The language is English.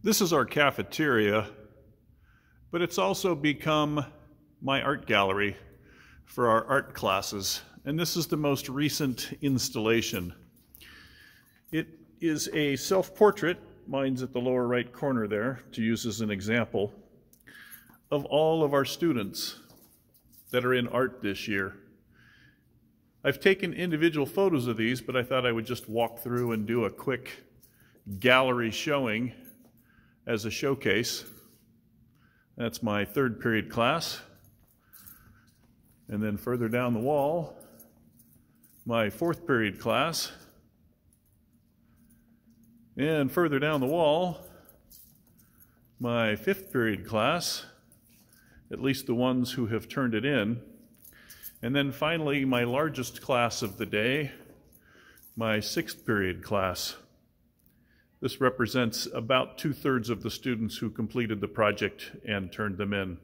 This is our cafeteria, but it's also become my art gallery for our art classes. And this is the most recent installation. It is a self-portrait, mine's at the lower right corner there, to use as an example, of all of our students that are in art this year. I've taken individual photos of these, but I thought I would just walk through and do a quick gallery showing as a showcase. That's my third period class. And then further down the wall, my fourth period class. And further down the wall, my fifth period class, at least the ones who have turned it in. And then finally, my largest class of the day, my sixth period class. This represents about two thirds of the students who completed the project and turned them in.